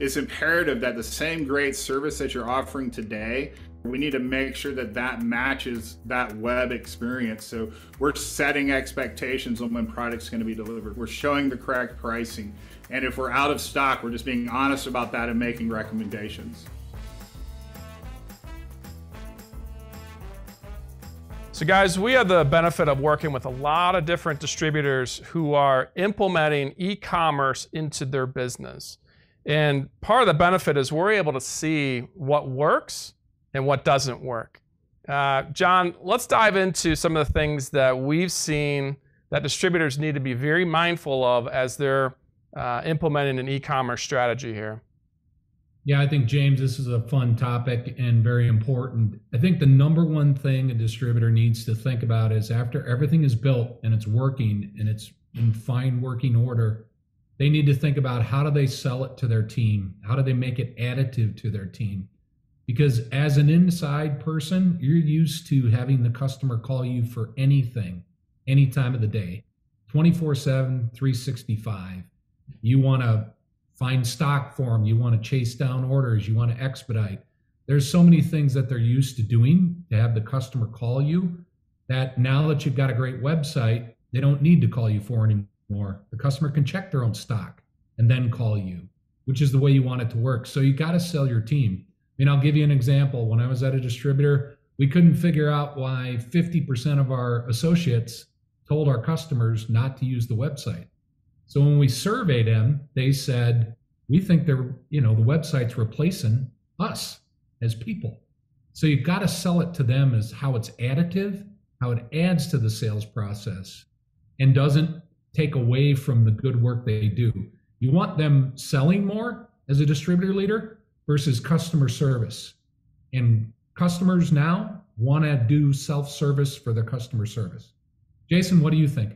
it's imperative that the same great service that you're offering today we need to make sure that that matches that web experience. So we're setting expectations on when product's going to be delivered. We're showing the correct pricing. And if we're out of stock, we're just being honest about that and making recommendations. So, guys, we have the benefit of working with a lot of different distributors who are implementing e commerce into their business. And part of the benefit is we're able to see what works and what doesn't work. Uh, John, let's dive into some of the things that we've seen that distributors need to be very mindful of as they're uh, implementing an e commerce strategy here. Yeah, I think, James, this is a fun topic and very important. I think the number one thing a distributor needs to think about is after everything is built and it's working and it's in fine working order, they need to think about how do they sell it to their team? How do they make it additive to their team? Because as an inside person, you're used to having the customer call you for anything, any time of the day, 24 7, 365. You want to find stock for them. You want to chase down orders. You want to expedite. There's so many things that they're used to doing to have the customer call you that now that you've got a great website, they don't need to call you for anymore. The customer can check their own stock and then call you, which is the way you want it to work. So you got to sell your team. I mean, I'll give you an example. When I was at a distributor, we couldn't figure out why 50% of our associates told our customers not to use the website. So when we surveyed them, they said, we think they're, you know, the website's replacing us as people. So you've got to sell it to them as how it's additive, how it adds to the sales process and doesn't take away from the good work they do. You want them selling more as a distributor leader versus customer service. And customers now want to do self service for their customer service. Jason, what do you think?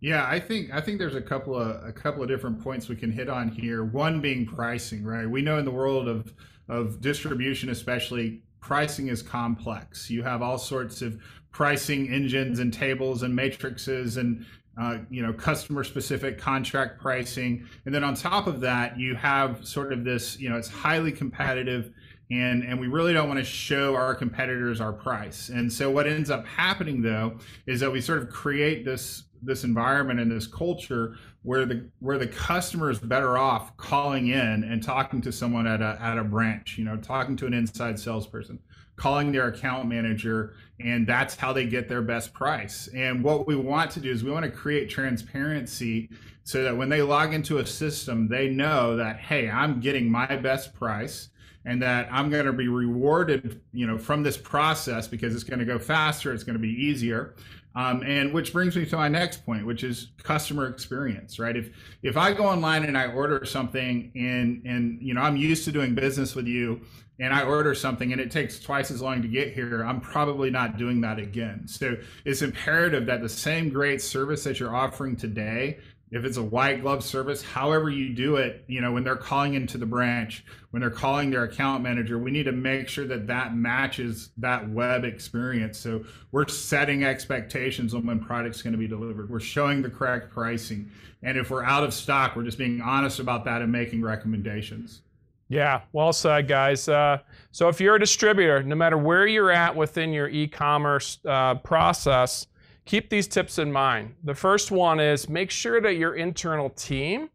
Yeah, I think I think there's a couple of a couple of different points we can hit on here. One being pricing, right? We know in the world of of distribution, especially, pricing is complex. You have all sorts of pricing engines and tables and matrices and uh, you know customer specific contract pricing. And then on top of that you have sort of this you know it's highly competitive and and we really don't want to show our competitors our price. And so what ends up happening though is that we sort of create this this environment and this culture where the where the customer is better off calling in and talking to someone at a at a branch, you know, talking to an inside salesperson, calling their account manager, and that's how they get their best price. And what we want to do is we want to create transparency so that when they log into a system, they know that hey, I'm getting my best price and that I'm going to be rewarded, you know, from this process because it's going to go faster, it's going to be easier. Um, and which brings me to my next point, which is customer experience, right? If if I go online and I order something and and you know I'm used to doing business with you and I order something and it takes twice as long to get here, I'm probably not doing that again. So it's imperative that the same great service that you're offering today if it's a white glove service, however you do it, you know, when they're calling into the branch, when they're calling their account manager, we need to make sure that that matches that web experience. So we're setting expectations on when product's going to be delivered. We're showing the correct pricing. And if we're out of stock, we're just being honest about that and making recommendations. Yeah, well said, guys. Uh, so if you're a distributor, no matter where you're at within your e-commerce uh, process, keep these tips in mind. The first one is make sure that your internal team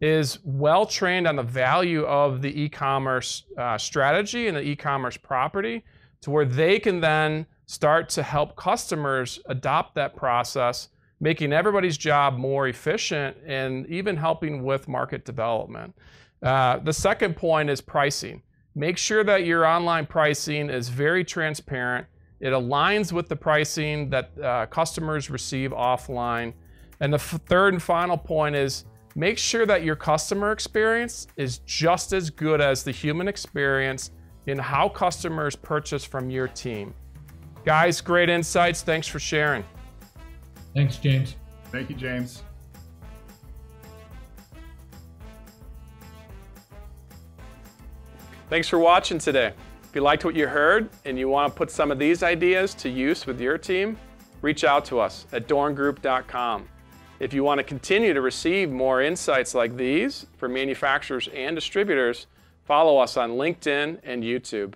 is well trained on the value of the e-commerce uh, strategy and the e-commerce property to where they can then start to help customers adopt that process making everybody's job more efficient and even helping with market development uh, the second point is pricing make sure that your online pricing is very transparent it aligns with the pricing that uh, customers receive offline. And the f- third and final point is make sure that your customer experience is just as good as the human experience in how customers purchase from your team. Guys, great insights. Thanks for sharing. Thanks, James. Thank you, James. Thanks for watching today. If you liked what you heard and you want to put some of these ideas to use with your team, reach out to us at dorngroup.com. If you want to continue to receive more insights like these for manufacturers and distributors, follow us on LinkedIn and YouTube.